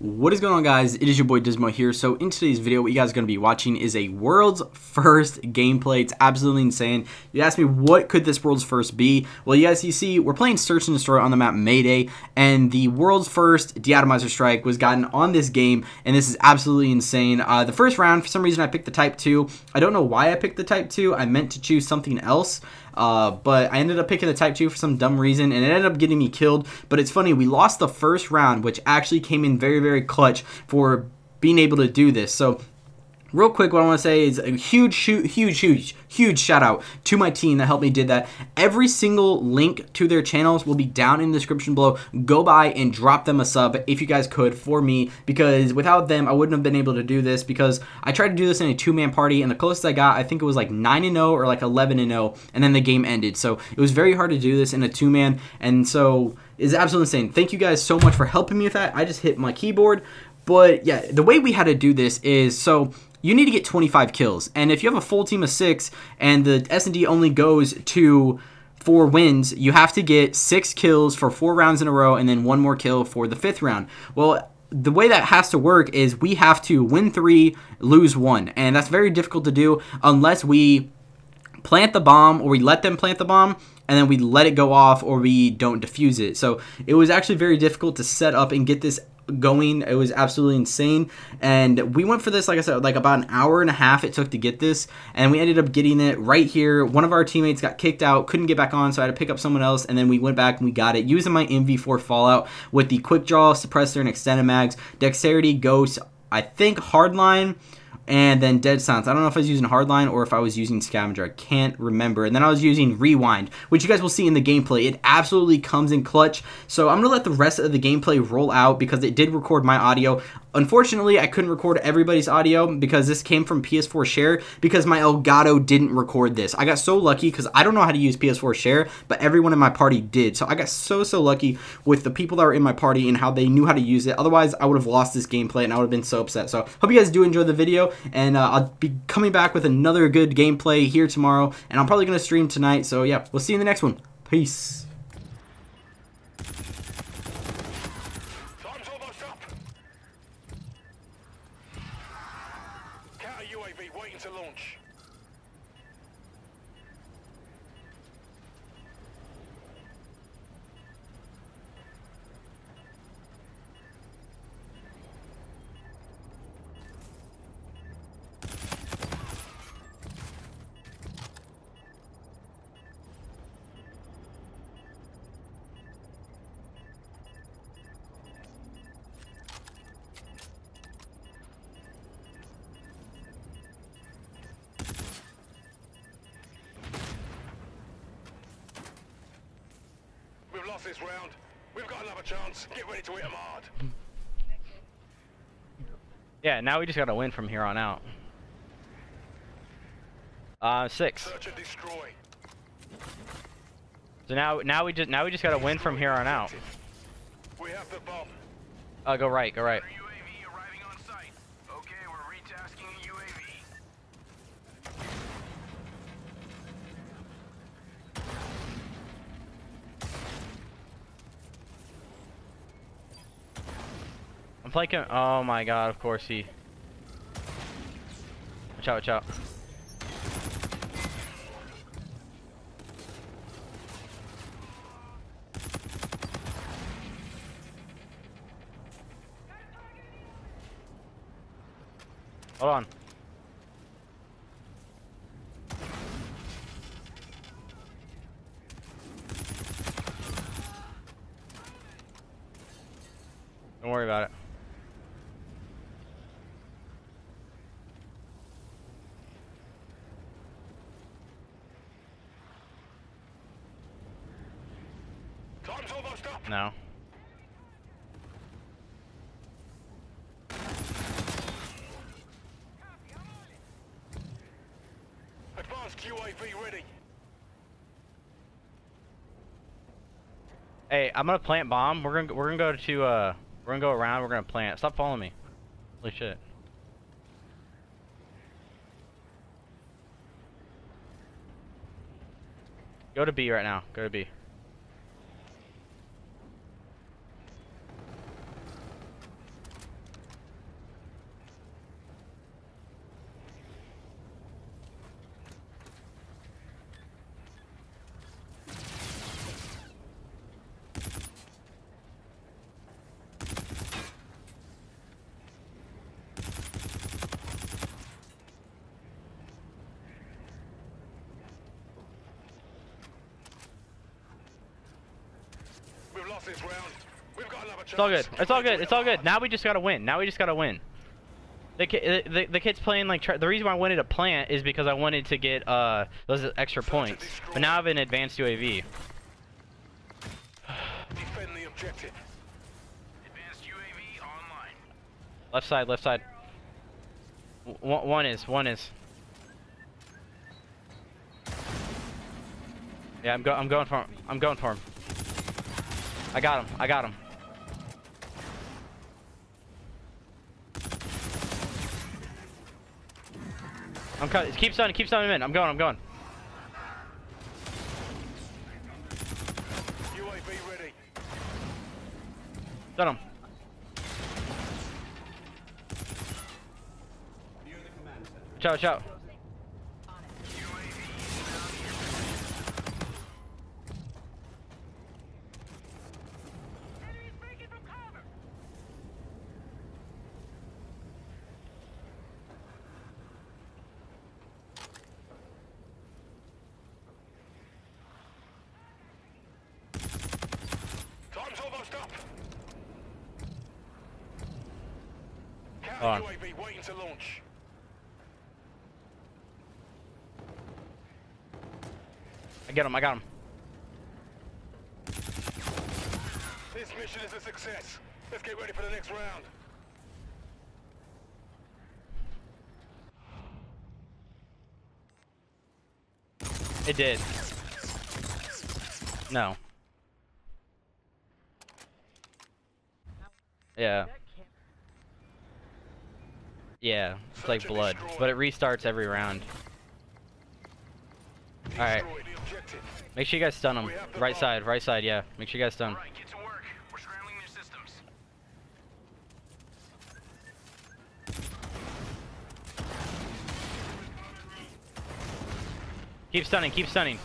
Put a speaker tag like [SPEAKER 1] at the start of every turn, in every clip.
[SPEAKER 1] What is going on guys? It is your boy Dysmo here. So in today's video, what you guys are going to be watching is a world's first gameplay. It's absolutely insane. You asked me what could this world's first be? Well, you guys, you see, we're playing Search and Destroy on the map Mayday, and the world's first deatomizer strike was gotten on this game, and this is absolutely insane. Uh, the first round, for some reason, I picked the Type 2. I don't know why I picked the Type 2. I meant to choose something else. Uh, but I ended up picking the Type 2 for some dumb reason, and it ended up getting me killed. But it's funny, we lost the first round, which actually came in very, very clutch for being able to do this. So Real quick, what I want to say is a huge, huge, huge, huge, huge shout out to my team that helped me did that. Every single link to their channels will be down in the description below. Go by and drop them a sub if you guys could for me because without them, I wouldn't have been able to do this because I tried to do this in a two-man party and the closest I got, I think it was like 9 and 0 or like 11 and 0 and then the game ended. So it was very hard to do this in a two-man and so it's absolutely insane. Thank you guys so much for helping me with that. I just hit my keyboard. But yeah, the way we had to do this is so you need to get 25 kills. And if you have a full team of six and the S&D only goes to four wins, you have to get six kills for four rounds in a row and then one more kill for the fifth round. Well, the way that has to work is we have to win three, lose one. And that's very difficult to do unless we plant the bomb or we let them plant the bomb and then we let it go off or we don't defuse it. So it was actually very difficult to set up and get this going. It was absolutely insane. And we went for this, like I said, like about an hour and a half it took to get this. And we ended up getting it right here. One of our teammates got kicked out, couldn't get back on, so I had to pick up someone else. And then we went back and we got it using my NV4 Fallout with the quick draw, suppressor, and extended mags, dexterity, ghost, I think hardline and then Dead Silence. I don't know if I was using Hardline or if I was using Scavenger. I can't remember. And then I was using Rewind, which you guys will see in the gameplay. It absolutely comes in clutch. So I'm going to let the rest of the gameplay roll out because it did record my audio. Unfortunately, I couldn't record everybody's audio because this came from PS4 Share because my Elgato didn't record this. I got so lucky because I don't know how to use PS4 Share, but everyone in my party did. So I got so, so lucky with the people that were in my party and how they knew how to use it. Otherwise, I would have lost this gameplay and I would have been so upset. So hope you guys do enjoy the video and uh, I'll be coming back with another good gameplay here tomorrow and I'm probably going to stream tonight. So yeah, we'll see you in the next one. Peace. This round. We've got another chance. Get ready to hit them hard. Yeah, now we just gotta win from here on out. Uh, six. Search and destroy. So now, now we just now we just gotta win from here on out. We have the bomb. Uh, go right, go right. I'm playing. Oh my god! Of course he. Watch out! Watch out! Hold on. Don't worry about it. No. Advanced UAV ready. Hey, I'm gonna plant bomb. We're gonna we're gonna go to uh we're gonna go around. We're gonna plant. Stop following me. Holy shit. Go to B right now. Go to B.
[SPEAKER 2] It's all good. It's all good. It's all good. Now we just gotta win. Now we just gotta win. The, ki- the, the kid's playing like try- the reason why I wanted to plant is because I wanted to get uh those extra points. But now I have an advanced UAV.
[SPEAKER 3] Defend the objective. Advanced UAV online.
[SPEAKER 2] Left side, left side. W- One, one is, one is. Yeah, I'm go. I'm going for him. I'm going for him. I got him. I got him. I'm cut. Keep stunning. Keep stunning him in. I'm going. I'm going.
[SPEAKER 3] UAV ready.
[SPEAKER 2] Stun him. Ciao, ciao.
[SPEAKER 3] Up. Counter. UAV waiting to launch.
[SPEAKER 2] I get him. I got him.
[SPEAKER 3] This mission is a success. Let's get ready for the next round.
[SPEAKER 2] It did. No. Yeah. Yeah, it's like blood, but it restarts every round. Alright.
[SPEAKER 3] Destroy the objective.
[SPEAKER 2] Make sure you guys stun them. Right side, right side, yeah. Make sure you guys stun.
[SPEAKER 3] Alright, get to work. We're scrambling their systems.
[SPEAKER 2] Keep stunning,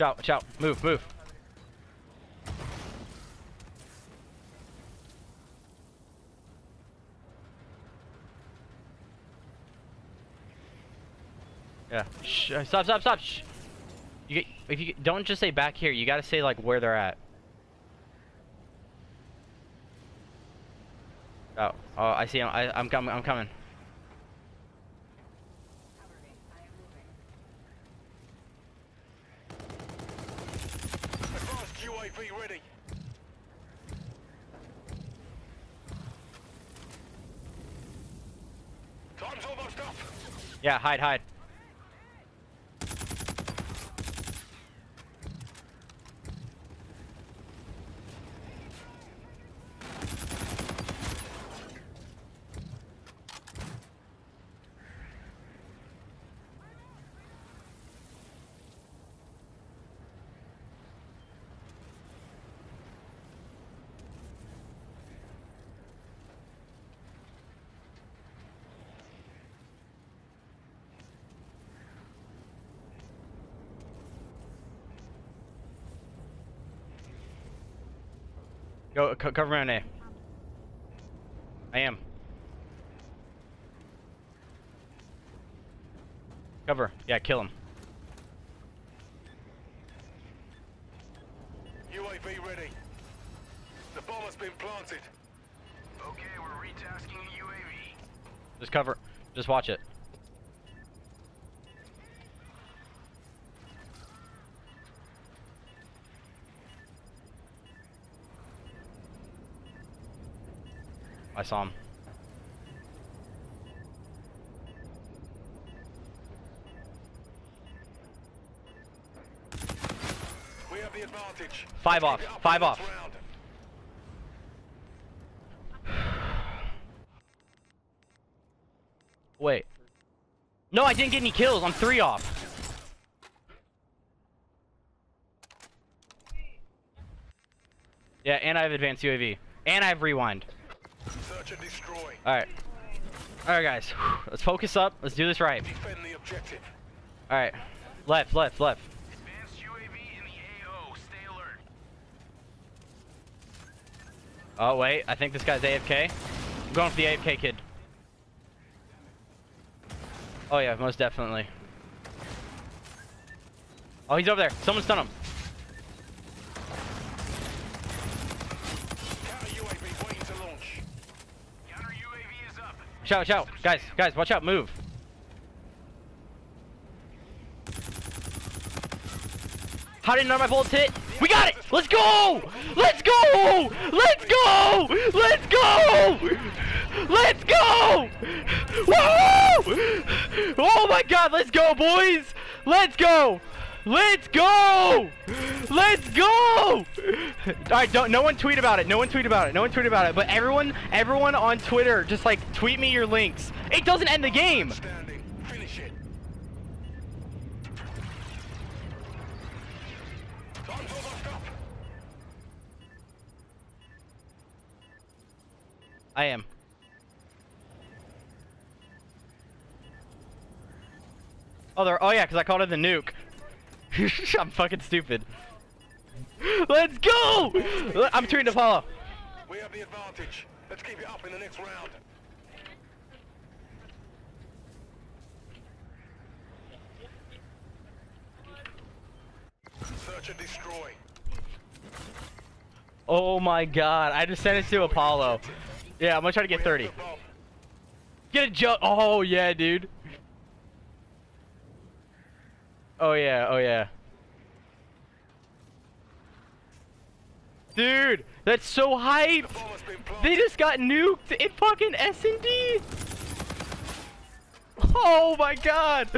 [SPEAKER 2] keep out, Chow, chow, move, move. Yeah. Shh, stop, stop, stop. Shh. You get, if you don't just say back here. You gotta say like where they're at. Oh, oh, I see him. I, I'm coming. I'm coming.
[SPEAKER 3] Advanced UAV ready. Time's almost up.
[SPEAKER 2] Yeah, hide, hide. Go, co cover around A. I am. Cover. Yeah, kill him.
[SPEAKER 3] UAV ready. The bomb has been planted. Okay, we're retasking the UAV.
[SPEAKER 2] Just cover. Just watch it. I saw him.
[SPEAKER 3] We have the advantage.
[SPEAKER 2] Five off,
[SPEAKER 3] keep it up
[SPEAKER 2] five off. Wait. No, I didn't get any kills. I'm three off. Yeah, and I have advanced UAV. And I have rewind.
[SPEAKER 3] Search and destroy.
[SPEAKER 2] Alright. Alright, guys. Whew. Let's focus up. Let's do this right.
[SPEAKER 3] Defend the objective.
[SPEAKER 2] Alright. Left, left, left.
[SPEAKER 3] Advanced UAV in the AO. Stay alert.
[SPEAKER 2] Oh, wait. I think this guy's AFK. I'm going for the AFK kid. Oh, yeah, most definitely. Oh, he's over there. Someone stun him.
[SPEAKER 3] Counter UAV waiting to launch. Counter UAV is up.
[SPEAKER 2] Shout, shout. Guys, guys, watch out. Move. How did none of my bullets hit? We got it! Let's go! Let's go! Let's go! Let's go! Let's go! Woo! Oh my god, let's go, boys! Let's go! Let's go! Let's go! Alright, don't no one tweet about it. No one tweet about it. No one tweet about it. But everyone everyone on Twitter just like tweet me your links. It doesn't end the game. I am. Oh, there. Oh yeah, because I called it the nuke. I'm fucking stupid. Let's go! I'm turning to Apollo.
[SPEAKER 3] We have the advantage. Let's keep it up in the next round. Search and destroy.
[SPEAKER 2] Oh my god, I just sent it to Apollo. Yeah, I'm gonna try to get 30. Get a jump. Oh yeah, dude. Oh yeah, oh yeah. Dude, that's so hyped.
[SPEAKER 3] The bomb has been planted.
[SPEAKER 2] They just got nuked in fucking S and D. Oh my god.